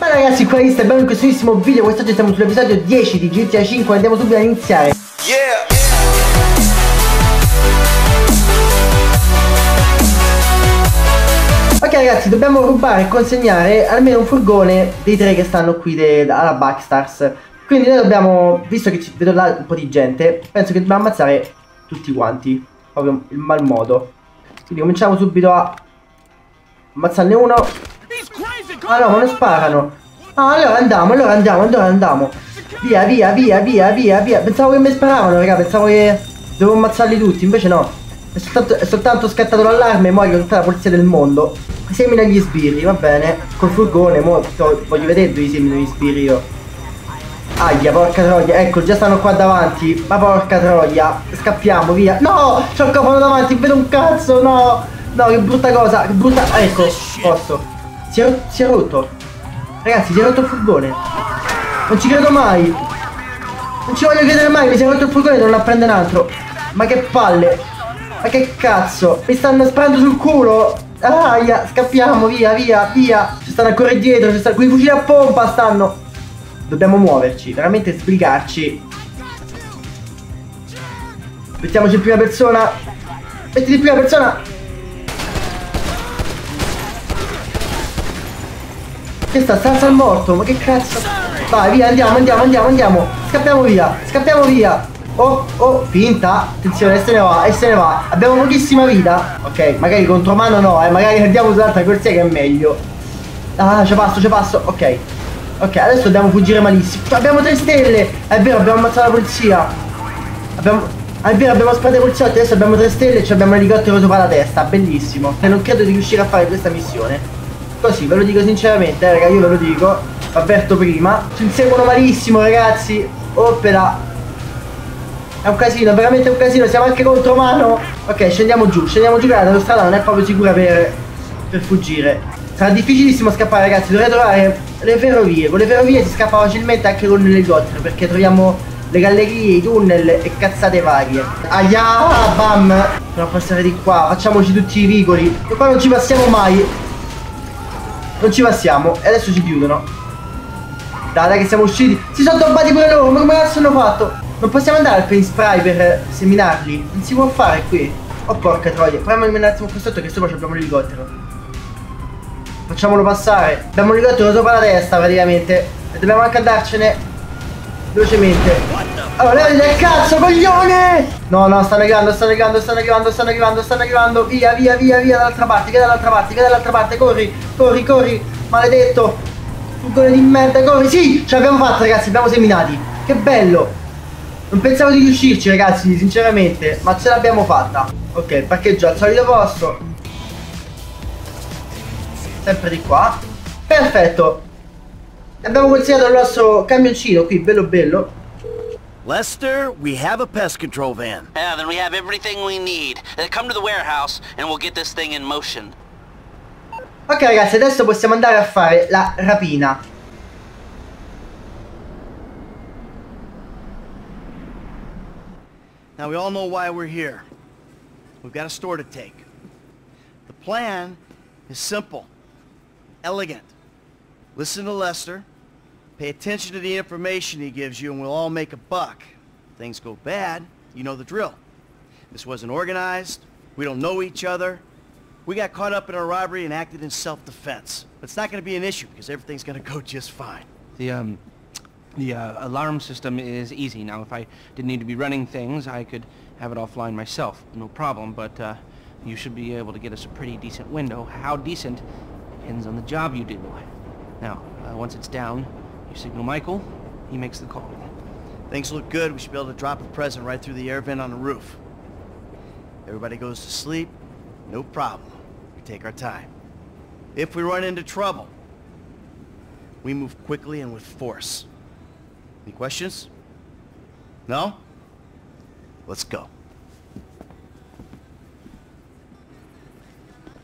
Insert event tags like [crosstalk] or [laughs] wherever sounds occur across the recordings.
Ma ragazzi, qua è bello in questo video, quest'oggi siamo sull'episodio 10 di GTA 5, andiamo subito a iniziare. Yeah! Ok ragazzi, dobbiamo rubare e consegnare almeno un furgone dei tre che stanno qui alla Backstars. Quindi noi dobbiamo, visto che vedo là un po' di gente, penso che dobbiamo ammazzare tutti quanti. Proprio il mal modo. Quindi cominciamo subito a ammazzarne uno. Ah no, ma non sparano. Ah, allora andiamo, allora andiamo, allora andiamo. Via, via, via, via, via, via. Pensavo che mi sparavano, raga, pensavo che dovevo ammazzarli tutti, invece no. È soltanto, è soltanto scattato l'allarme e muoio tutta la polizia del mondo. Semina gli sbirri, va bene. Col furgone, molto. Voglio vedere dove semino gli sbirri io. Aia, porca troia. Ecco, già stanno qua davanti. Ma porca troia. Scappiamo, via. No! C'ho il cofano davanti, vedo un cazzo, no! No, che brutta cosa, che brutta... Ecco, posso. Si è, si è rotto. Ragazzi, si è rotto il furgone. Non ci credo mai. Non ci voglio credere mai, mi si è rotto il furgone e non la prende un altro. Ma che palle. Ma che cazzo. Mi stanno sparando sul culo. Aia, scappiamo, via, via, via. Ci stanno ancora dietro, ci stanno... Quei fucili a pompa stanno. Dobbiamo muoverci, veramente sbrigarci. Mettiamoci in prima persona. Mettiti in prima persona. Che sta? Stanza al morto, ma che cazzo? Vai, via, andiamo, andiamo, andiamo, andiamo. Scappiamo via, scappiamo via. Oh, oh, finta. Attenzione, se ne va, e se ne va. Abbiamo pochissima vita. Ok, magari contro mano no, eh. Magari andiamo sull'altra corsia che è meglio. Ah, ci passo, ci passo. Ok. Ok, adesso dobbiamo fuggire malissimo. Abbiamo tre stelle. È vero, abbiamo ammazzato la polizia. Abbiamo... È vero, abbiamo sparato i poliziotti, adesso abbiamo tre stelle e abbiamo un elicottero sopra la testa. Bellissimo. E non credo di riuscire a fare questa missione. Così, ve lo dico sinceramente, eh, raga, io ve lo dico. Avverto prima. Ci inseguono malissimo, ragazzi. Opera. È un casino, veramente un casino. Siamo anche contro mano. Ok, scendiamo giù, scendiamo giù, guarda, la strada non è proprio sicura per, per fuggire. Sarà difficilissimo scappare ragazzi, dovrei trovare le ferrovie. Con le ferrovie si scappa facilmente anche con l'elicottero perché troviamo le gallerie, i tunnel e cazzate varie. Aia, bam! Proviamo a passare di qua, facciamoci tutti i vicoli. E qua non ci passiamo mai. Non ci passiamo e adesso ci chiudono. Dai, dai che siamo usciti. Si sono tombati pure loro, ma come cazzo hanno fatto? Non possiamo andare al paint spray per seminarli. Non si può fare qui. Oh porca troia. Proviamo un attimo qua sotto che sopra abbiamo l'elicottero. Facciamolo passare. Abbiamo rigatto sopra la testa praticamente. E dobbiamo anche andarcene velocemente. Allora, del cazzo, coglione! No, no, stanno arrivando, stanno arrivando, stanno arrivando, stanno arrivando, stanno arrivando. Via, via, via, via dall'altra parte, via dall'altra parte, via dall'altra parte. Corri, corri, corri. Maledetto. Furgone di merda, corri. Sì, ce l'abbiamo fatta, ragazzi, abbiamo seminati. Che bello. Non pensavo di riuscirci, ragazzi, sinceramente. Ma ce l'abbiamo fatta. Ok, parcheggio al solito posto sempre di qua. Perfetto. Abbiamo consegnato il nostro camioncino qui, bello bello. Lester, we have a pest control van. Yeah, then we have everything we need. Uh, come to the warehouse and we'll get this thing in motion. Ok ragazzi, adesso possiamo andare a fare la rapina. Now we all know why we're here. We've got a store to take. The plan is simple. elegant. Listen to Lester. Pay attention to the information he gives you and we'll all make a buck. If things go bad, you know the drill. This wasn't organized. We don't know each other. We got caught up in a robbery and acted in self-defense. But it's not going to be an issue because everything's going to go just fine. The, um, the uh, alarm system is easy. Now, if I didn't need to be running things, I could have it offline myself. No problem, but uh, you should be able to get us a pretty decent window. How decent Depends on the job you do. Now, uh, once it's down, you signal Michael, he makes the call. Things look good. We should be able to drop a present right through the air vent on the roof. Everybody goes to sleep, no problem. We take our time. If we run into trouble, we move quickly and with force. Any questions? No? Let's go.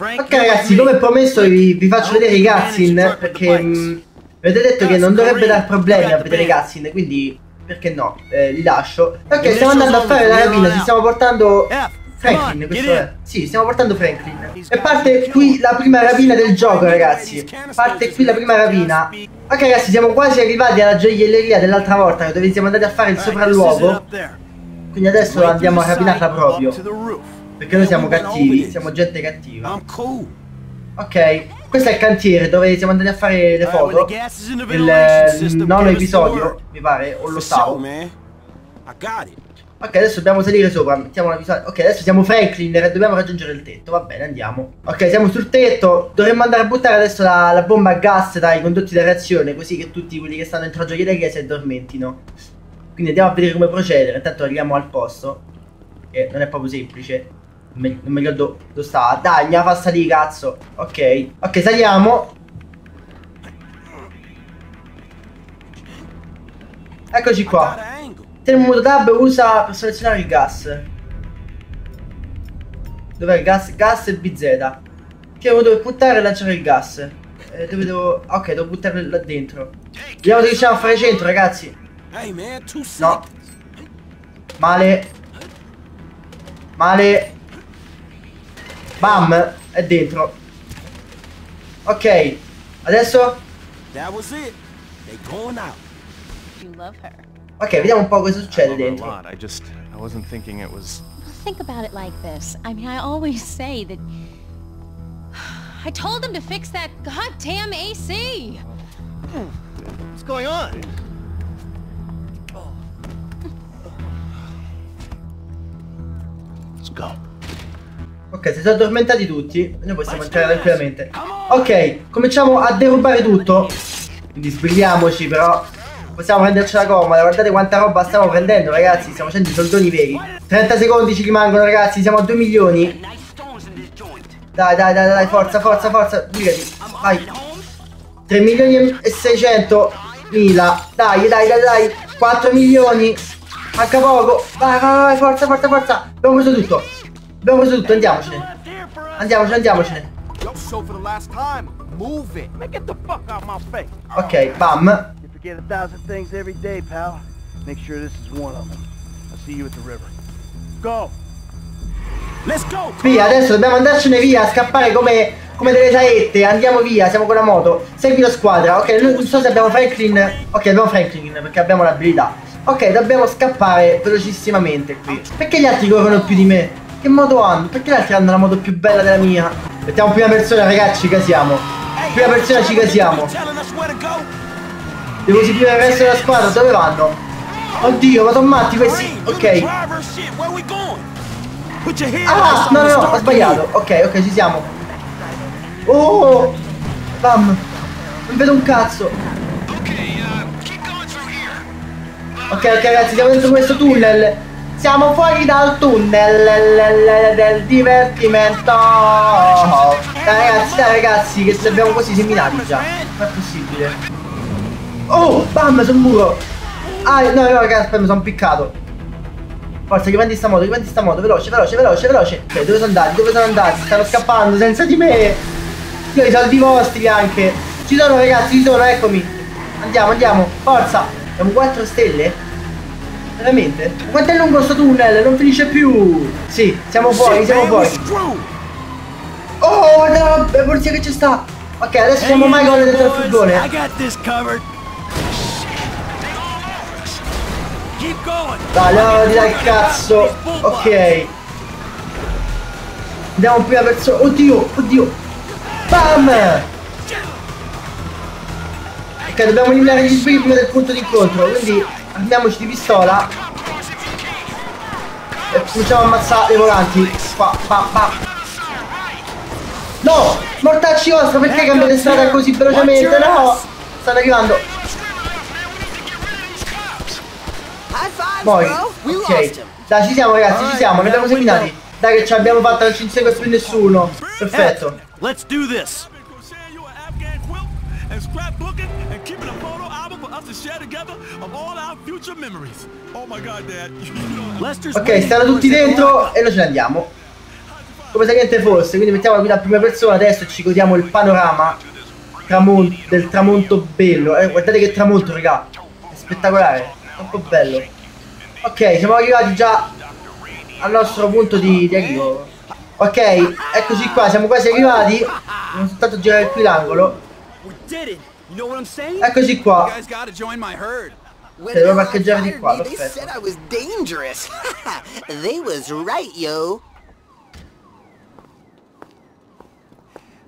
Ok ragazzi, come promesso vi, vi faccio vedere i cutscene perché mh, mm, avete detto che non dovrebbe dar problemi a vedere cutscene, quindi perché no, eh, li lascio. Ok, stiamo andando a fare la rapina, ci stiamo portando Franklin, questo è. Sì, stiamo portando Franklin. E parte qui la prima rapina del gioco, ragazzi. Parte qui la prima rapina. Ok, ragazzi, siamo quasi arrivati alla gioielleria dell'altra volta, dove siamo andati a fare il sopralluogo. Quindi adesso andiamo a rapinarla proprio. Perché noi siamo cattivi, siamo gente cattiva. Ok, questo è il cantiere dove siamo andati a fare le foto. Il nono episodio, mi pare, o For l'ottavo. Ok, adesso dobbiamo salire sopra, mettiamo la visuale. Ok, adesso siamo Franklin e dobbiamo raggiungere il tetto. Va bene, andiamo. Ok, siamo sul tetto. Dovremmo andare a buttare adesso la, la bomba a gas dai condotti di reazione, così che tutti quelli che stanno dentro la gioielleria si addormentino. Quindi andiamo a vedere come procedere. Intanto arriviamo al posto. Che non è proprio semplice. Non mi, ricordo dove sta. Dai, mi fa salire, cazzo. Ok. Ok, saliamo. Eccoci qua. Temuto tab usa per selezionare il gas. Dov'è il gas? Gas e BZ. Tiemo dove buttare e lanciare il gas. Eh, dove devo. Ok, devo buttarlo là dentro. Vediamo se riusciamo a fare centro, ragazzi. No. Male. Male. Bam. È dentro. Ok. Adesso. That was it. They going out. You love her. Ok, vediamo un po' cosa I succede love her a dentro. lot. I just I wasn't thinking it was think about it like this. I mean, I always say that. [sighs] I told him to fix that goddamn AC! What's going on? Let's go. Ok, si sono addormentati tutti. Noi possiamo entrare tranquillamente. Ok, cominciamo a derubare tutto. Quindi svegliamoci, però. Possiamo prendercela comoda. Guardate quanta roba stiamo prendendo, ragazzi. Stiamo facendo i soldoni veri. 30 secondi ci rimangono, ragazzi. Siamo a 2 milioni. Dai, dai, dai, dai, forza, forza, forza. Brigati. Vai. 3 milioni e 600 mila. Dai, dai, dai, dai. 4 milioni. Manca poco. Vai, vai, vai, forza, forza, forza. Abbiamo preso tutto. Abbiamo preso tutto, andiamocene. Andiamocene, andiamocene. Ok, bam. You forget a thousand things every day, pal. Make sure this is one of them. I'll see you at the river. Go! Let's go. Via, adesso dobbiamo andarcene via, scappare come, come delle saette. Andiamo via, siamo con la moto. Segui la squadra. Ok, noi non so se abbiamo Franklin. Ok, abbiamo Franklin perché abbiamo l'abilità. Ok, dobbiamo scappare velocissimamente qui. Perché gli altri corrono più di me? Che moto hanno? Perché gli altri hanno la moto più bella della mia? Mettiamo prima persona, ragazzi, ci casiamo. Prima persona ci casiamo. Devo seguire il resto della squadra, dove vanno? Oddio, ma sono matti questi. Ok. Ah, no, no, no, ho sbagliato. Ok, ok, ci siamo. Oh! Bam! Non vedo un cazzo. Ok, ok, ragazzi, siamo dentro questo tunnel. Siamo fuori dal tunnel del divertimento. Dai, ragazzi, dai, ragazzi, che abbiamo così seminati già. Non è possibile. Oh, bam, sul muro. Ah, no, no, ragazzi, mi sono piccato. Forza, riprendi sta moto, riprendi sta moto, veloce, veloce, veloce, veloce. Ok, dove sono andati? Dove sono andati? Stanno scappando senza di me. Io i soldi vostri anche. Ci sono ragazzi, ci sono, eccomi. Andiamo, andiamo, forza. Abbiamo 4 stelle? Veramente? Quanto è lungo sto tunnel? Non finisce più. Sì, siamo fuori, siamo fuori. Oh, guarda la polizia che ci sta. Ok, adesso siamo mai con dentro il furgone. Dai, no, di dai cazzo. Ok. Andiamo prima persona. Oddio, oddio. Bam! Ok, dobbiamo eliminare gli sbirri prima del punto di incontro. Quindi armiamoci di pistola. E cominciamo a ammazzare le volanti. Qua, pa, pa. No! Mortacci vostro, perché cambiate strada così velocemente? No! Stanno arrivando. Poi, ok. Dai, ci siamo ragazzi, ci siamo, ne abbiamo seminati. Dai che ce l'abbiamo fatta, non ci insegue più nessuno. Perfetto. Let's do this. Oh [laughs] Ok, stanno tutti dentro e noi ce ne andiamo. Come se niente fosse, quindi mettiamo la guida a prima persona adesso e ci godiamo il panorama tramon- del tramonto bello. Eh, guardate che tramonto, raga. È spettacolare, troppo bello. Ok, siamo arrivati già al nostro punto di, di arrivo. Ok, eccoci qua, siamo quasi arrivati. Devo soltanto girare qui l'angolo. We did it. You know what I'm saying? Eccoci You qua. guys gotta join my herd. When Devo they parcheggiare di qua, perfetto. said I was dangerous. [laughs] they was right, yo.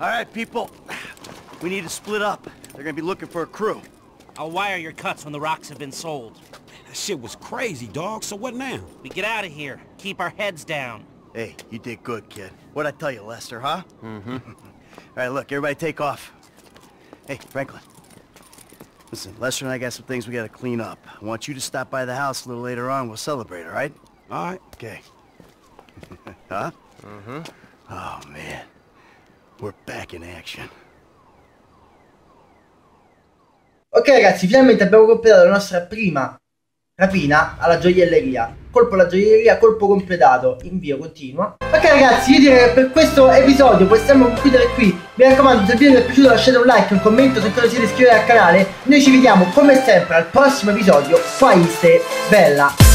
All right, people. We need to split up. They're gonna be looking for a crew. I'll wire your cuts when the rocks have been sold. That shit was crazy, dog. So what now? We get out of here. Keep our heads down. Hey, you did good, kid. What'd I tell you, Lester, huh? Mm-hmm. [laughs] All right, look, everybody take off. Hey, Franklin. Listen, Lester and I got some things we gotta clean up. I want you to stop by the house a little later on. We'll celebrate, all right? All right. Okay. [laughs] huh? Mm-hmm. Oh, man. We're back in action. Ok ragazzi, finalmente abbiamo completato la nostra prima rapina alla gioielleria. Colpo alla gioielleria, colpo completato, invio continua. Ok ragazzi, io direi che per questo episodio possiamo concludere qui. Mi raccomando, se il video vi è piaciuto lasciate un like, un commento, se ancora siete iscritti al canale. Noi ci vediamo come sempre al prossimo episodio. Qua Iste, bella!